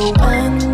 so.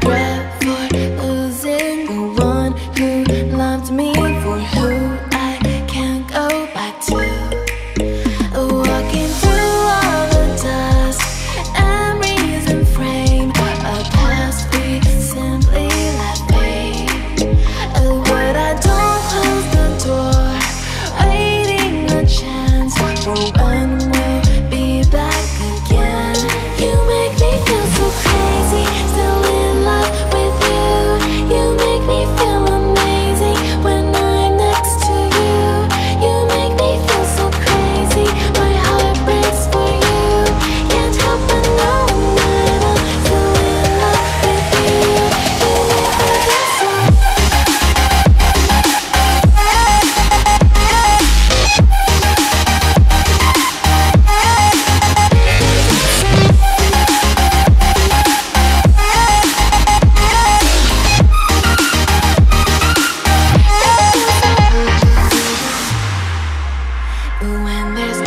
breath. For one.